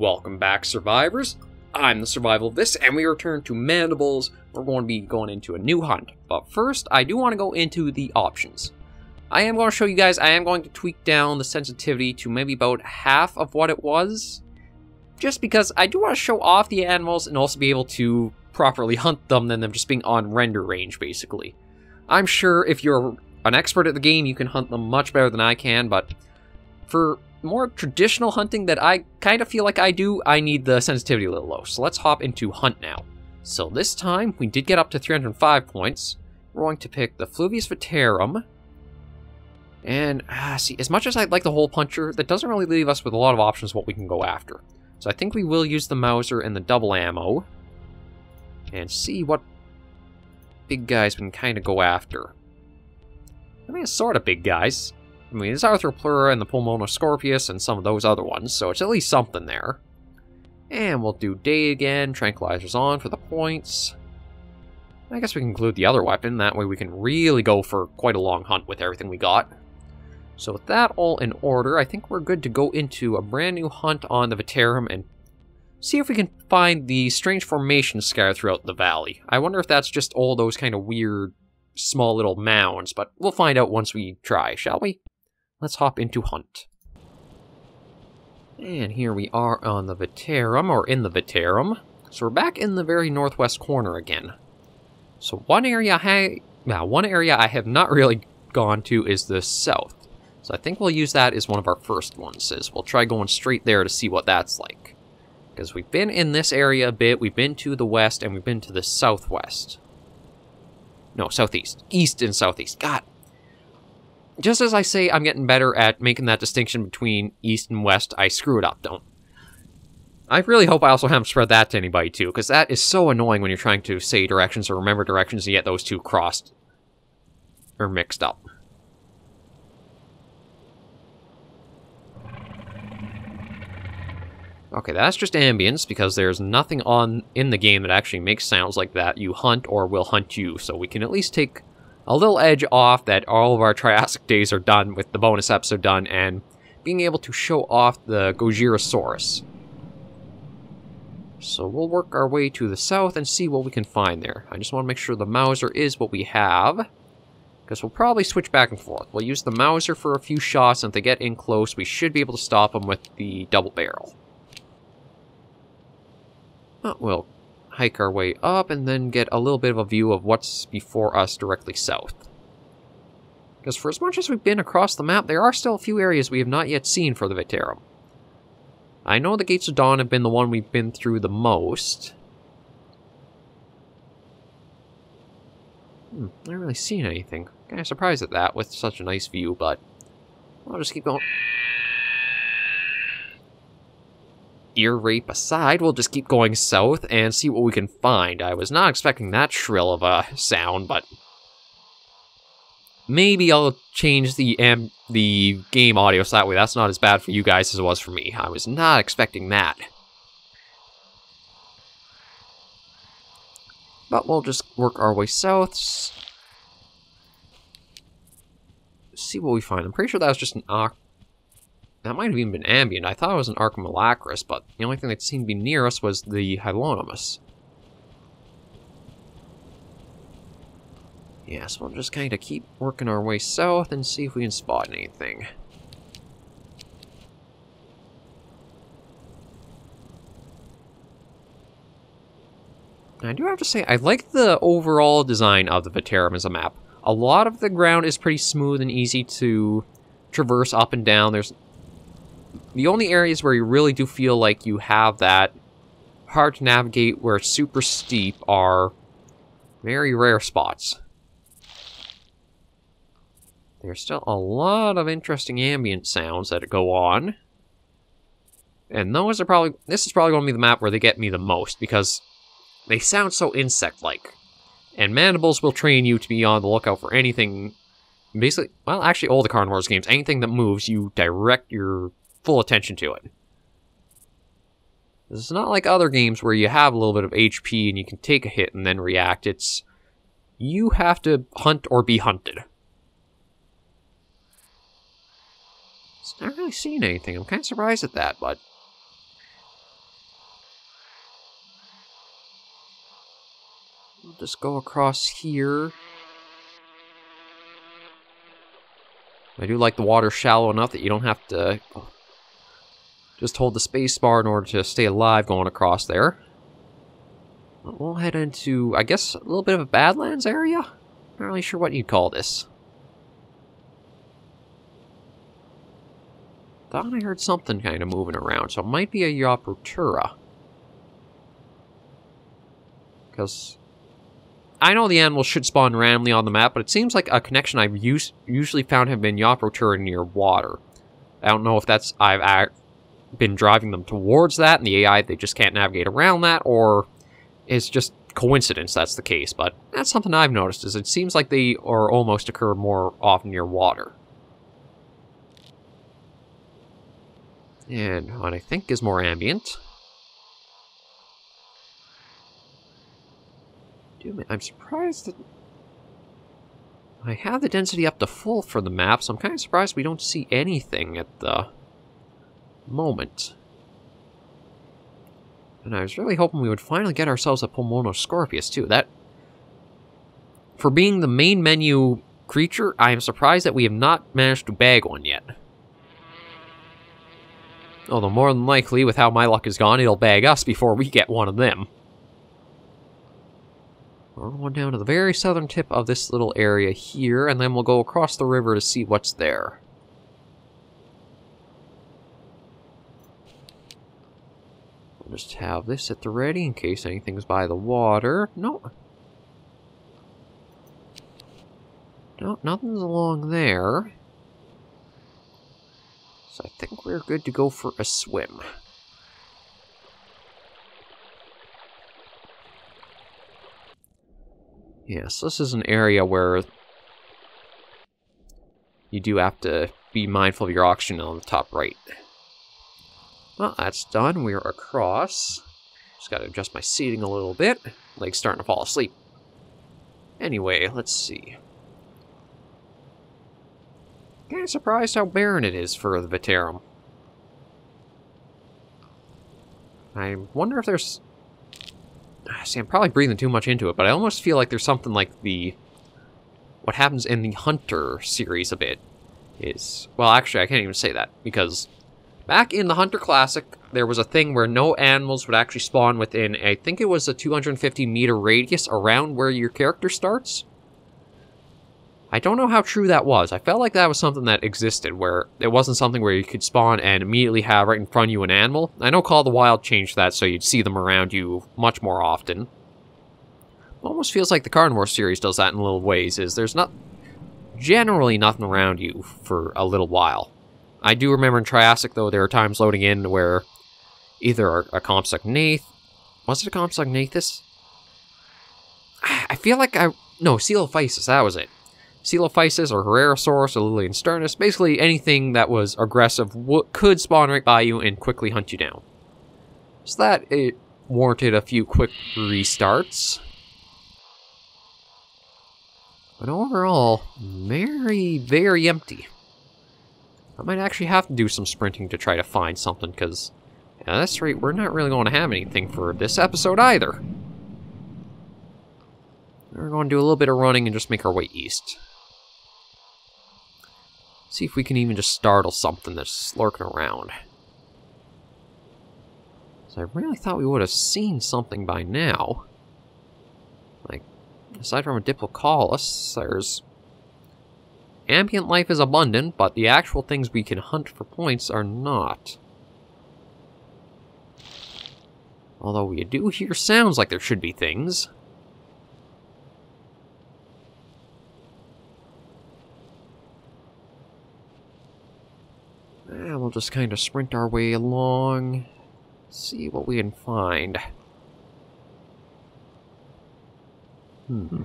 Welcome back, survivors. I'm the SurvivalVis, and we return to Mandibles. We're going to be going into a new hunt. But first, I do want to go into the options. I am going to show you guys, I am going to tweak down the sensitivity to maybe about half of what it was. Just because I do want to show off the animals and also be able to properly hunt them than them just being on render range, basically. I'm sure if you're an expert at the game, you can hunt them much better than I can, but for more traditional hunting that I kind of feel like I do, I need the sensitivity a little low. So let's hop into hunt now. So this time, we did get up to 305 points. We're going to pick the Fluvius Veterum. And, ah, see, as much as I'd like the hole puncher, that doesn't really leave us with a lot of options what we can go after. So I think we will use the Mauser and the double ammo. And see what big guys we can kind of go after. I mean, it's sort of big guys. I mean, it's Arthropleura and the Pulmonoscorpius and some of those other ones, so it's at least something there. And we'll do day again, tranquilizers on for the points. I guess we can include the other weapon, that way we can really go for quite a long hunt with everything we got. So with that all in order, I think we're good to go into a brand new hunt on the Veterum and see if we can find the strange formations scattered throughout the valley. I wonder if that's just all those kind of weird small little mounds, but we'll find out once we try, shall we? Let's hop into Hunt. And here we are on the Veterum, or in the Veterum. So we're back in the very northwest corner again. So one area I, well, one area I have not really gone to is the south. So I think we'll use that as one of our first ones, is we'll try going straight there to see what that's like. Because we've been in this area a bit, we've been to the west, and we've been to the southwest. No, southeast. East and southeast. God, just as I say I'm getting better at making that distinction between east and west, I screw it up, don't. I really hope I also haven't spread that to anybody too, because that is so annoying when you're trying to say directions or remember directions and yet those two crossed. Or mixed up. Okay, that's just ambience, because there's nothing on in the game that actually makes sounds like that you hunt or will hunt you, so we can at least take a little edge off that all of our Triassic days are done with the bonus episode done and being able to show off the Gojirosaurus. So we'll work our way to the south and see what we can find there. I just want to make sure the Mauser is what we have. Because we'll probably switch back and forth. We'll use the Mauser for a few shots, and if they get in close, we should be able to stop them with the double barrel. But we'll hike our way up and then get a little bit of a view of what's before us directly south. Because for as much as we've been across the map, there are still a few areas we have not yet seen for the Veterum. I know the Gates of Dawn have been the one we've been through the most. Hmm, I haven't really seen anything. Kind of surprised at that with such a nice view, but I'll just keep going ear rape aside, we'll just keep going south and see what we can find. I was not expecting that shrill of a sound, but maybe I'll change the am the game audio so that way that's not as bad for you guys as it was for me. I was not expecting that. But we'll just work our way south. See what we find. I'm pretty sure that was just an that might have even been ambient. I thought it was an Archimylacris, but the only thing that seemed to be near us was the Hylonomus. Yeah, so we'll just kind of keep working our way south and see if we can spot anything. I do have to say, I like the overall design of the Veterum as a map. A lot of the ground is pretty smooth and easy to traverse up and down. There's the only areas where you really do feel like you have that hard to navigate where it's super steep are very rare spots. There's still a lot of interesting ambient sounds that go on. And those are probably, this is probably going to be the map where they get me the most, because they sound so insect-like. And Mandibles will train you to be on the lookout for anything, basically, well, actually all the Carnivores games, anything that moves, you direct your full attention to it. It's not like other games where you have a little bit of HP and you can take a hit and then react. It's you have to hunt or be hunted. It's not really seeing anything. I'm kind of surprised at that, but. We'll just go across here. I do like the water shallow enough that you don't have to just hold the space bar in order to stay alive going across there. We'll head into, I guess, a little bit of a Badlands area? Not really sure what you'd call this. Thought I heard something kind of moving around, so it might be a Yopoutura. Because I know the animals should spawn randomly on the map, but it seems like a connection I've us usually found have been Yopoutura near water. I don't know if that's I've been driving them towards that, and the AI they just can't navigate around that, or it's just coincidence that's the case. But that's something I've noticed is it seems like they are almost occur more often near water. And what I think is more ambient. I'm surprised that... I have the density up to full for the map, so I'm kind of surprised we don't see anything at the moment. And I was really hoping we would finally get ourselves a Pulmonoscorpius, too. That... For being the main menu creature, I am surprised that we have not managed to bag one yet. Although more than likely, with how my luck has gone, it'll bag us before we get one of them. We're going down to the very southern tip of this little area here, and then we'll go across the river to see what's there. Just have this at the ready in case anything's by the water. No. No, nothing's along there. So I think we're good to go for a swim. Yes, this is an area where you do have to be mindful of your oxygen on the top right. Well, that's done. We're across. Just gotta adjust my seating a little bit. Legs starting to fall asleep. Anyway, let's see. Kind of surprised how barren it is for the Veterum. I wonder if there's... Ah, see, I'm probably breathing too much into it, but I almost feel like there's something like the... What happens in the Hunter series a bit is... Well, actually, I can't even say that, because back in the Hunter Classic, there was a thing where no animals would actually spawn within, I think it was a 250 meter radius around where your character starts. I don't know how true that was. I felt like that was something that existed, where it wasn't something where you could spawn and immediately have right in front of you an animal. I know Call of the Wild changed that so you'd see them around you much more often. Almost feels like the Carnivore series does that in little ways, is there's not generally nothing around you for a little while. I do remember in Triassic, though, there are times loading in where either a, a Compsognath... Was it a Compsognathus? I feel like I... No, Coelophysis, that was it. Coelophysis or Herrerasaurus or Liliensternus, basically anything that was aggressive could spawn right by you and quickly hunt you down. So that it warranted a few quick restarts. But overall, very, very empty. I might actually have to do some sprinting to try to find something, because at this rate, we're not really going to have anything for this episode either. We're going to do a little bit of running and just make our way east. See if we can even just startle something that's lurking around. So I really thought we would have seen something by now. Like, aside from a Diplocaulus, there's... Ambient life is abundant, but the actual things we can hunt for points are not. Although we do hear sounds like there should be things. And we'll just kind of sprint our way along, see what we can find. Hmm.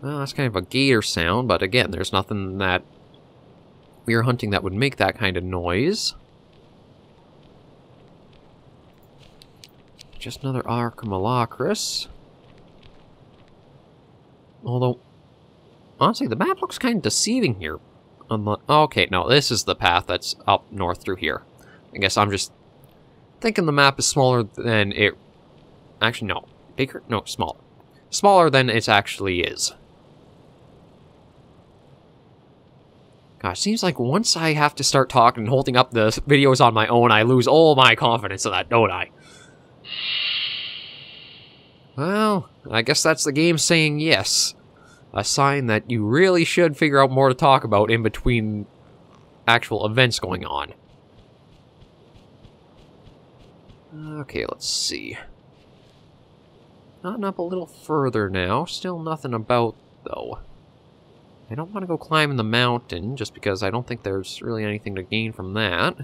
Well, that's kind of a gator sound, but again, there's nothing that we are hunting that would make that kind of noise. Just another Archimylacris. Although, honestly, the map looks kind of deceiving here. Okay, no, this is the path that's up north through here. I guess I'm just thinking the map is smaller than it... Actually, no. Bigger? No, smaller. Smaller than it actually is. Gosh, seems like once I have to start talking and holding up the videos on my own, I lose all my confidence in that, don't I? Well, I guess that's the game saying yes. A sign that you really should figure out more to talk about in between actual events going on. Okay, let's see. Gotten up a little further now. Still nothing about, though. I don't want to go climbing the mountain, just because I don't think there's really anything to gain from that.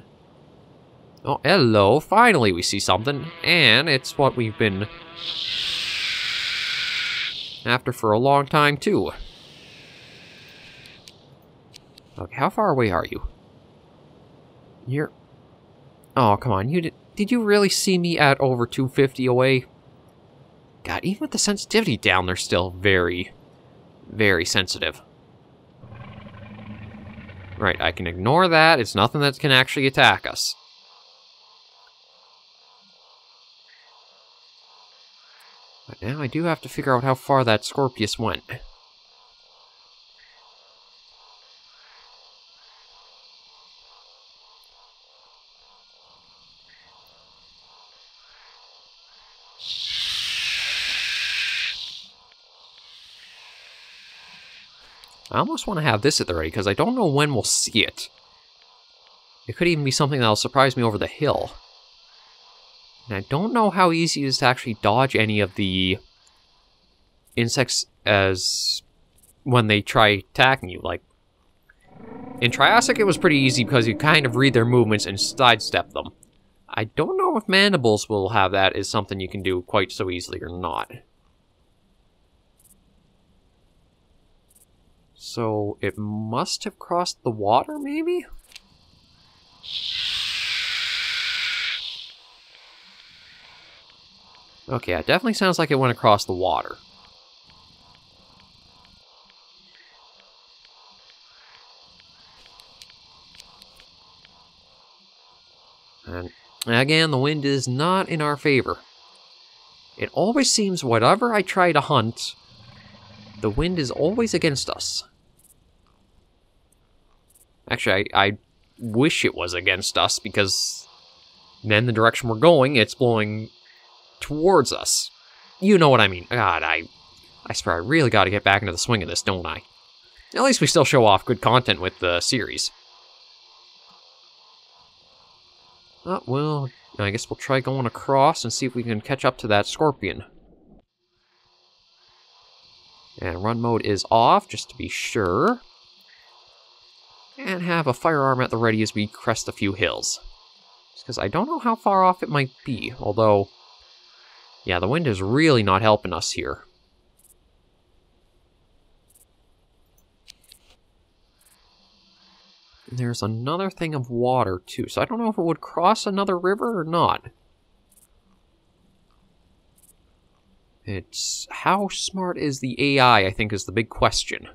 Oh, hello. Finally we see something. And it's what we've been after for a long time, too. Okay, how far away are you? You're... Oh, come on. You did... Did you really see me at over 250 away? God, even with the sensitivity down, they're still very, very sensitive. Right, I can ignore that. It's nothing that can actually attack us. But now I do have to figure out how far that Scorpius went. I almost want to have this at the ready, because I don't know when we'll see it. It could even be something that'll surprise me over the hill. And I don't know how easy it is to actually dodge any of the insects as when they try attacking you. Like, in Triassic it was pretty easy because you kind of read their movements and sidestep them. I don't know if Mandibles will have that as something you can do quite so easily or not. So it must have crossed the water, maybe? Okay, it definitely sounds like it went across the water. And again, the wind is not in our favor. It always seems whatever I try to hunt, the wind is always against us. Actually, I, I wish it was against us because then the direction we're going, it's blowing towards us. You know what I mean. God, I, I swear I really got to get back into the swing of this, don't I? At least we still show off good content with the series. Oh, well, I guess we'll try going across and see if we can catch up to that scorpion. And run mode is off, just to be sure and have a firearm at the ready as we crest a few hills. Because I don't know how far off it might be, although, yeah, the wind is really not helping us here. There's another thing of water, too, so I don't know if it would cross another river or not. It's how smart is the AI, I think, is the big question.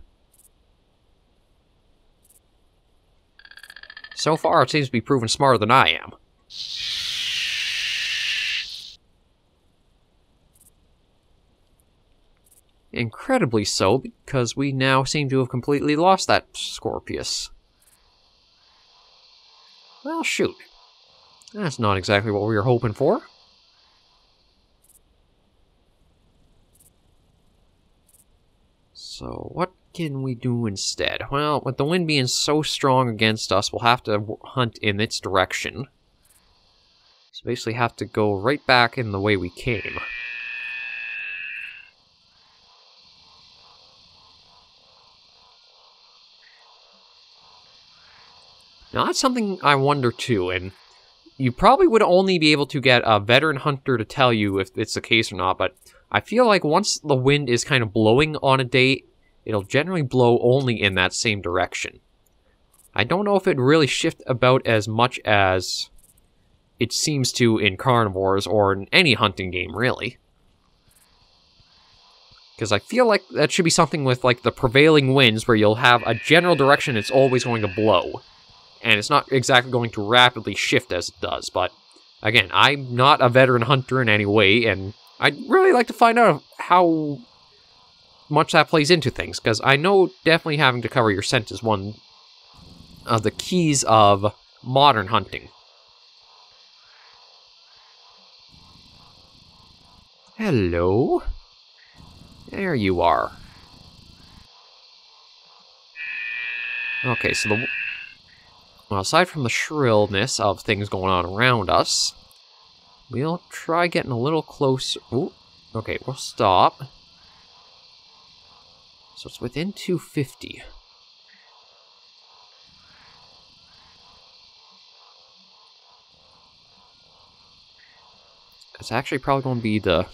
So far, it seems to be proven smarter than I am. Incredibly so, because we now seem to have completely lost that Scorpius. Well, shoot. That's not exactly what we were hoping for. So, what can we do instead? Well, with the wind being so strong against us, we'll have to hunt in its direction. So basically have to go right back in the way we came. Now that's something I wonder too, and you probably would only be able to get a veteran hunter to tell you if it's the case or not, but I feel like once the wind is kind of blowing on a date, it'll generally blow only in that same direction. I don't know if it really shift about as much as it seems to in carnivores or in any hunting game, really. Because I feel like that should be something with like the prevailing winds where you'll have a general direction it's always going to blow. And it's not exactly going to rapidly shift as it does, but again, I'm not a veteran hunter in any way, and I'd really like to find out how much that plays into things, because I know definitely having to cover your scent is one of the keys of modern hunting. Hello? There you are. Okay, so the... Well, aside from the shrillness of things going on around us, we'll try getting a little closer. Ooh, okay, we'll stop. So it's within 250. It's actually probably going to be the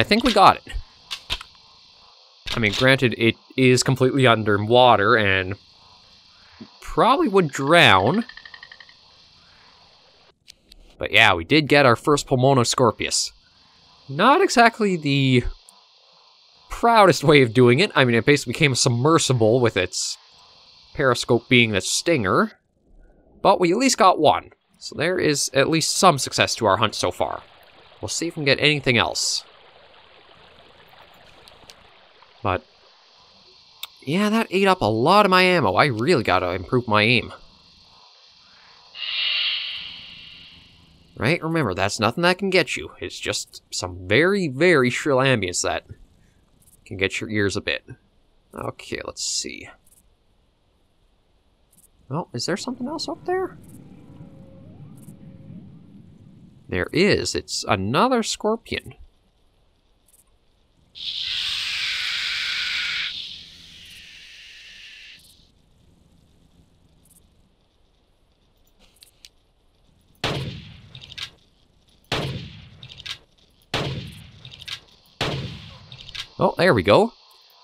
I think we got it. I mean, granted, it is completely underwater and probably would drown. But yeah, we did get our first Pulmonoscorpius. Not exactly the proudest way of doing it. I mean, it basically became a submersible with its periscope being the stinger. But we at least got one. So there is at least some success to our hunt so far. We'll see if we can get anything else. But, yeah, that ate up a lot of my ammo. I really gotta improve my aim. Right? Remember, that's nothing that can get you. It's just some very, very shrill ambience that can get your ears a bit. Okay, let's see. Oh, is there something else up there? There is. It's another scorpion. Oh, there we go.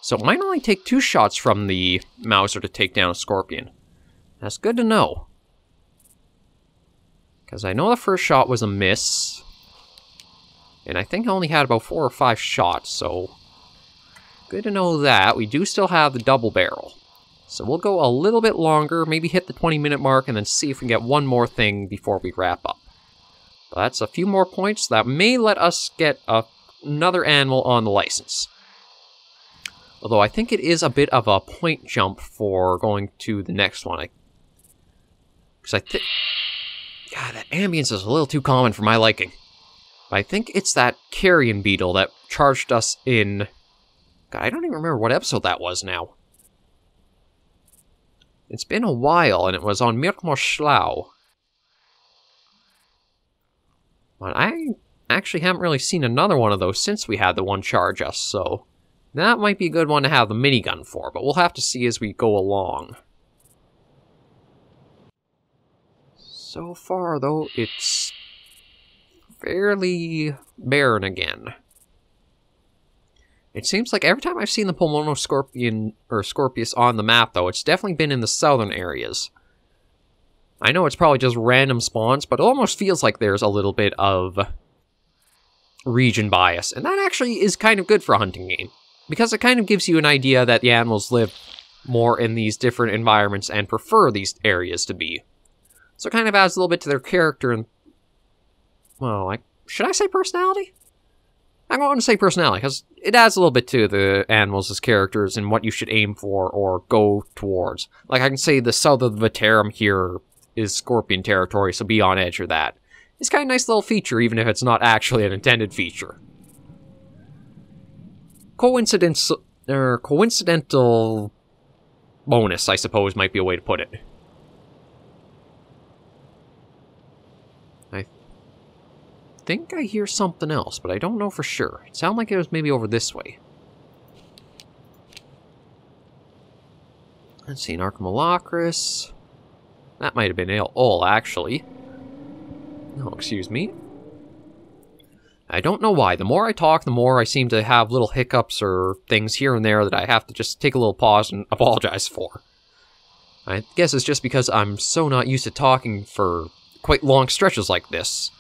So it might only take two shots from the Mauser to take down a Scorpion. That's good to know. Because I know the first shot was a miss. And I think I only had about four or five shots, so... Good to know that. We do still have the double barrel. So we'll go a little bit longer, maybe hit the 20 minute mark, and then see if we can get one more thing before we wrap up. But that's a few more points that may let us get a, another animal on the license. Although I think it is a bit of a point jump for going to the next one. Because I, I think... God, that ambience is a little too common for my liking. But I think it's that carrion beetle that charged us in... God, I don't even remember what episode that was now. It's been a while, and it was on Mirkmorslau. But I actually haven't really seen another one of those since we had the one charge us, so... That might be a good one to have the minigun for, but we'll have to see as we go along. So far, though, it's fairly barren again. It seems like every time I've seen the Pulmonoscorpion or Scorpius on the map, though, it's definitely been in the southern areas. I know it's probably just random spawns, but it almost feels like there's a little bit of region bias, and that actually is kind of good for a hunting game because it kind of gives you an idea that the animals live more in these different environments and prefer these areas to be. So it kind of adds a little bit to their character and, well, like, should I say personality? I'm going to say personality because it adds a little bit to the animals as characters and what you should aim for or go towards. Like I can say the south of the Veterum here is scorpion territory, so be on edge for that. It's kind of a nice little feature, even if it's not actually an intended feature coincidence or coincidental bonus, I suppose, might be a way to put it. I think I hear something else, but I don't know for sure. It sounded like it was maybe over this way. Let's see, an Archimylacris. That might have been all, actually. No, excuse me. I don't know why. The more I talk, the more I seem to have little hiccups or things here and there that I have to just take a little pause and apologize for. I guess it's just because I'm so not used to talking for quite long stretches like this.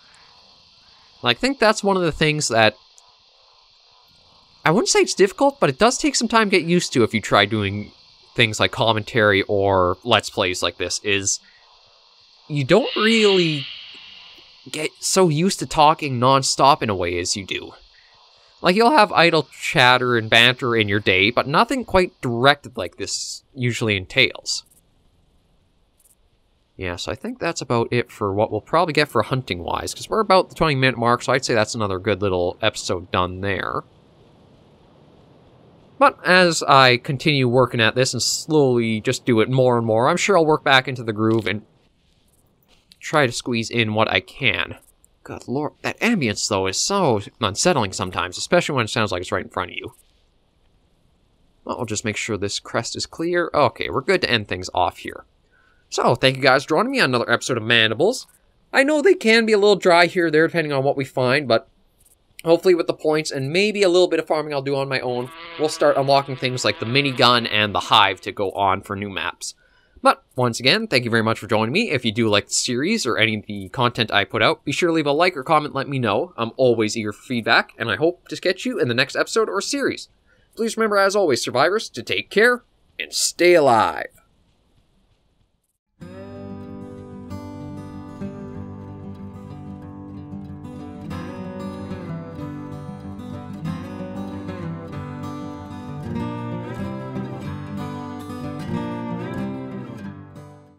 I think that's one of the things that I wouldn't say it's difficult, but it does take some time to get used to if you try doing things like commentary or let's plays like this. Is you don't really get so used to talking nonstop in a way as you do. Like, you'll have idle chatter and banter in your day, but nothing quite directed like this usually entails. Yeah, so I think that's about it for what we'll probably get for hunting-wise, because we're about the 20-minute mark, so I'd say that's another good little episode done there. But as I continue working at this and slowly just do it more and more, I'm sure I'll work back into the groove and try to squeeze in what I can. Good lord, that ambience, though, is so unsettling sometimes, especially when it sounds like it's right in front of you. Well, I'll just make sure this crest is clear. Okay, we're good to end things off here. So, thank you guys for joining me on another episode of Mandibles. I know they can be a little dry here or there, depending on what we find, but hopefully with the points and maybe a little bit of farming I'll do on my own, we'll start unlocking things like the minigun and the hive to go on for new maps. But once again, thank you very much for joining me. If you do like the series or any of the content I put out, be sure to leave a like or comment, let me know. I'm always eager for feedback, and I hope to catch you in the next episode or series. Please remember, as always, survivors, to take care and stay alive.